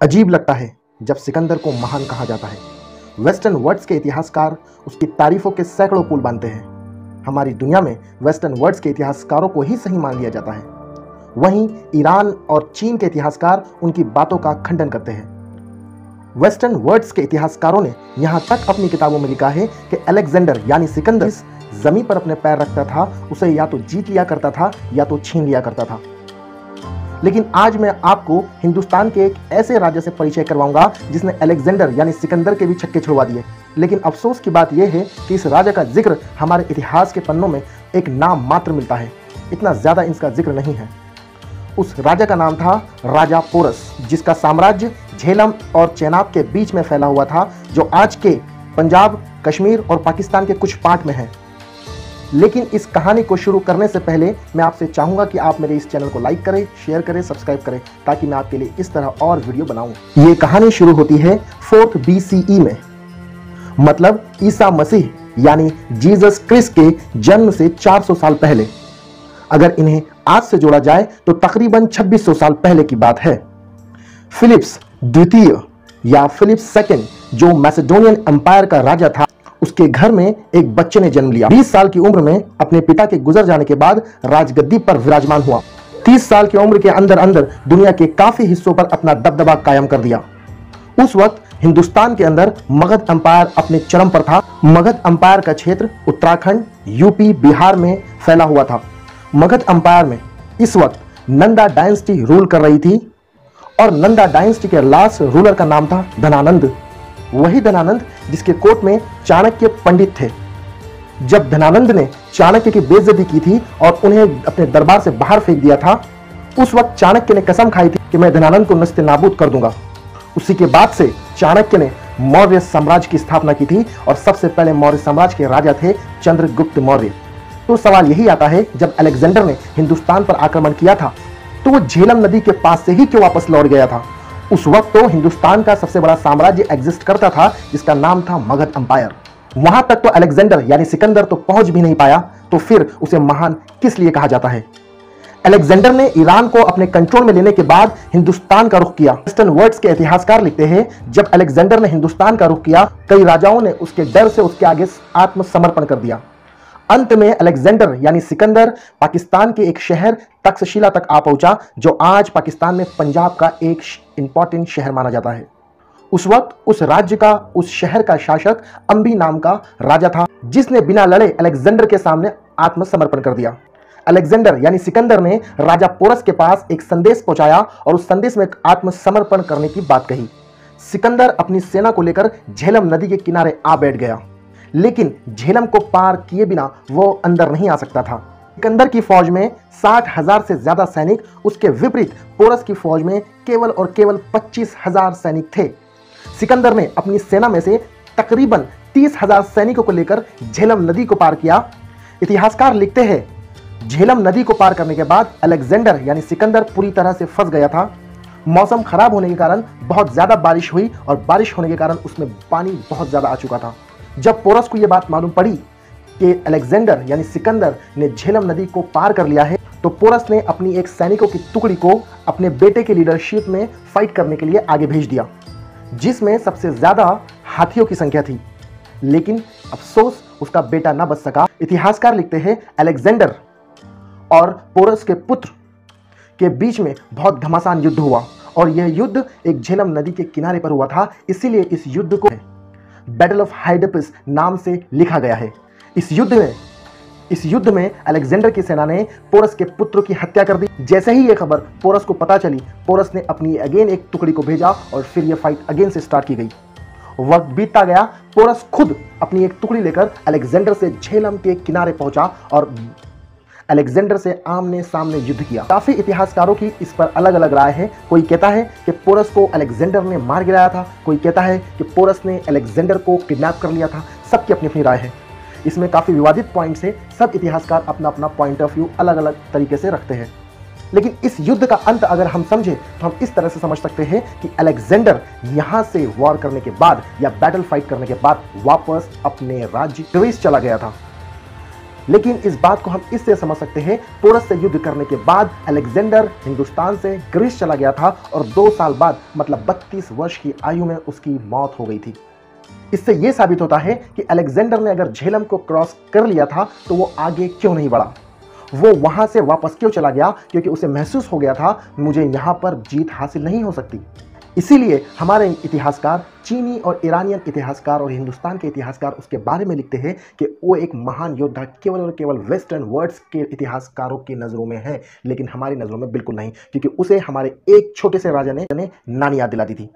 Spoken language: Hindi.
अजीब लगता है जब सिकंदर को महान कहा जाता है। वेस्टर्न वर्ड्स के इतिहासकार उसकी तारीफों के सैकड़ों पुल बांधते हैं। हमारी दुनिया में वेस्टर्न वर्ड्स के इतिहासकारों को ही सही मान लिया जाता है। वहीं ईरान और चीन के इतिहासकार उनकी बातों का खंडन करते हैं। वेस्टर्न वर्ड्स के इतिहासकारों ने यहाँ तक अपनी किताबों में लिखा है कि अलेक्जेंडर यानी सिकंदर ज़मीन पर अपने पैर रखता था, उसे या तो जीत लिया करता था या तो छीन लिया करता था। लेकिन आज मैं आपको हिंदुस्तान के एक ऐसे राज्य से परिचय करवाऊँगा जिसने अलेक्जेंडर यानी सिकंदर के भी छक्के छुड़वा दिए। लेकिन अफसोस की बात यह है कि इस राजा का ज़िक्र हमारे इतिहास के पन्नों में एक नाम मात्र मिलता है। इतना ज़्यादा इसका ज़िक्र नहीं है। उस राजा का नाम था राजा पोरस, जिसका साम्राज्य झेलम और चेनाब के बीच में फैला हुआ था, जो आज के पंजाब, कश्मीर और पाकिस्तान के कुछ पार्ट में है। लेकिन इस कहानी को शुरू करने से पहले मैं आपसे चाहूँगा कि आप मेरे इस चैनल को लाइक करें शेयर करें सब्सक्राइब करें, ताकि मैं आपके लिए इस तरह और वीडियो बनाऊँ। ये कहानी शुरू होती है फोर्थ बीसीई में। मतलब ईसा मसीह, यानी जीसस क्रिस्ट के जन्म से 400 साल पहले। अगर इन्हें आज से जोड़ा जाए तो तकरीबन 2600 साल पहले की बात है। फिलिप्स द्वितीय, या फिलिप्स सेकेंड, जो मैसेडोनियन एम्पायर का राजा था उसके घर में एक बच्चे ने जन्म लिया। 20 साल की उम्र में अपने पिता के गुजर जाने के बाद राजगद्दी पर विराजमान हुआ। 30 साल की उम्र के अंदर अंदर दुनिया के काफ़ी हिस्सों पर अपना दबदबा कायम कर दिया। उस वक्त हिंदुस्तान के अंदर मगध अंपायर अपने चरम पर था। मगध अंपायर का क्षेत्र उत्तराखंड, यूपी, बिहार में फैला हुआ था। मगध अंपायर में इस वक्त नंदा डायनेस्टी रूल कर रही थी और नंदा डायनेस्टी के लास्ट रूलर का नाम था धनानंद। वही धनानंद जिसके कोर्ट में चाणक्य पंडित थे। जब धनानंद ने चाणक्य की बेइज्जती की थी और उन्हें अपने दरबार से बाहर फेंक दिया था, उस वक्त चाणक्य ने कसम खाई थी कि मैं धनानंद को नस्ते नाबूद कर दूँगा। उसी के बाद से चाणक्य ने मौर्य साम्राज्य की स्थापना की थी और सबसे पहले मौर्य साम्राज्य के राजा थे चंद्रगुप्त मौर्य। तो सवाल यही आता है, जब अलेक्जेंडर ने हिंदुस्तान पर आक्रमण किया था तो वो झेलम नदी के पास से ही क्यों वापस लौट गया था? उस वक्त तो हिंदुस्तान का सबसे बड़ा साम्राज्य एग्जिस्ट करता था, जिसका नाम था मगध अंपायर वहाँ तक तो अलेक्जेंडर यानी सिकंदर तो पहुँच भी नहीं पाया तो फिर उसे महान किस लिए कहा जाता है? अलेक्जेंडर ने ईरान को अपने कंट्रोल में लेने के बाद हिंदुस्तान का रुख किया। वेस्टर्न वर्ड्स के इतिहासकार लिखते हैं, जब अलेक्जेंडर ने हिंदुस्तान का रुख किया, कई राजाओं ने उसके डर से उसके आगे आत्मसमर्पण कर दिया। अंत में अलेक्जेंडर, यानी सिकंदर, पाकिस्तान के एक शहर तक्षशिला तक आ पहुँचा, जो आज पाकिस्तान में पंजाब का एक इंपॉर्टेंट शहर माना जाता है। उस वक्त उस राज्य का, उस शहर का शासक अंबी नाम का राजा था, जिसने बिना लड़े अलेक्जेंडर के सामने आत्मसमर्पण कर दिया। अलेक्जेंडर, यानी सिकंदर ने राजा पोरस के पास एक संदेश पहुँचाया और उस संदेश में आत्मसमर्पण करने की बात कही। सिकंदर अपनी सेना को लेकर झेलम नदी के किनारे आ बैठ गया। लेकिन झेलम को पार किए बिना वो अंदर नहीं आ सकता था। सिकंदर की फौज में साठ हज़ार से ज़्यादा सैनिक, उसके विपरीत पोरस की फौज में केवल और केवल पच्चीस हज़ार सैनिक थे। सिकंदर ने अपनी सेना में से तकरीबन तीस हज़ार सैनिकों को लेकर झेलम नदी को पार किया। इतिहासकार लिखते हैं, झेलम नदी को पार करने के बाद अलेक्जेंडर यानी सिकंदर पूरी तरह से फंस गया था। मौसम खराब होने के कारण बहुत ज़्यादा बारिश हुई और बारिश होने के कारण उसमें पानी बहुत ज़्यादा आ चुका था। जब पोरस को यह बात मालूम पड़ी कि अलेक्जेंडर यानी सिकंदर ने झेलम नदी को पार कर लिया है तो पोरस ने अपनी एक सैनिकों की टुकड़ी को अपने बेटे के लीडरशिप में फाइट करने के लिए आगे भेज दिया, जिसमें सबसे ज़्यादा हाथियों की संख्या थी। लेकिन अफसोस उसका बेटा ना बच सका। इतिहासकार लिखते हैं, अलेक्जेंडर और पोरस के पुत्र के बीच में बहुत घमासान युद्ध हुआ और यह युद्ध एक झेलम नदी के किनारे पर हुआ था, इसीलिए इस युद्ध को बैटल ऑफ़ हाइडपिस नाम से लिखा गया है। इस युद्ध में, इस युद्ध में अलेक्जेंडर की सेना ने पोरस के पुत्र की हत्या कर दी। जैसे ही यह खबर पोरस को पता चली पोरस ने अपनी अगेन एक टुकड़ी को भेजा और फिर यह फाइट अगेन से स्टार्ट की गई। वक्त बीतता गया पोरस खुद अपनी एक टुकड़ी लेकर अलेक्जेंडर से झेलम के किनारे पहुँचा और अलेक्जेंडर से आमने सामने युद्ध किया। काफ़ी इतिहासकारों की इस पर अलग अलग राय है। कोई कहता है कि पोरस को अलेक्जेंडर ने मार गिराया था। कोई कहता है कि पोरस ने अलेक्जेंडर को किडनैप कर लिया था। सबकी अपनी अपनी राय है। इसमें काफ़ी विवादित पॉइंट्स है। सब इतिहासकार अपना अपना पॉइंट ऑफ़ व्यू अलग अलग तरीके से रखते हैं। लेकिन इस युद्ध का अंत अगर हम समझे तो हम इस तरह से समझ सकते हैं कि अलेक्जेंडर यहाँ से वॉर करने के बाद या बैटल फाइट करने के बाद वापस अपने राज्य ग्रीस चला गया था। लेकिन इस बात को हम इससे समझ सकते हैं, पोरस से युद्ध करने के बाद अलेक्जेंडर हिंदुस्तान से ग्रीस चला गया था और दो साल बाद मतलब 32 वर्ष की आयु में उसकी मौत हो गई थी। इससे यह साबित होता है कि अलेक्जेंडर ने अगर झेलम को क्रॉस कर लिया था तो वो आगे क्यों नहीं बढ़ा? वो वहाँ से वापस क्यों चला गया? क्योंकि उसे महसूस हो गया था, मुझे यहाँ पर जीत हासिल नहीं हो सकती। इसीलिए हमारे इतिहासकार, चीनी और ईरानियन इतिहासकार और हिंदुस्तान के इतिहासकार उसके बारे में लिखते हैं कि वो एक महान योद्धा केवल और केवल वेस्टर्न वर्ल्ड्स के इतिहासकारों की नज़रों में है, लेकिन हमारी नज़रों में बिल्कुल नहीं, क्योंकि उसे हमारे एक छोटे से राजा ने नानी याद दिला दी थी।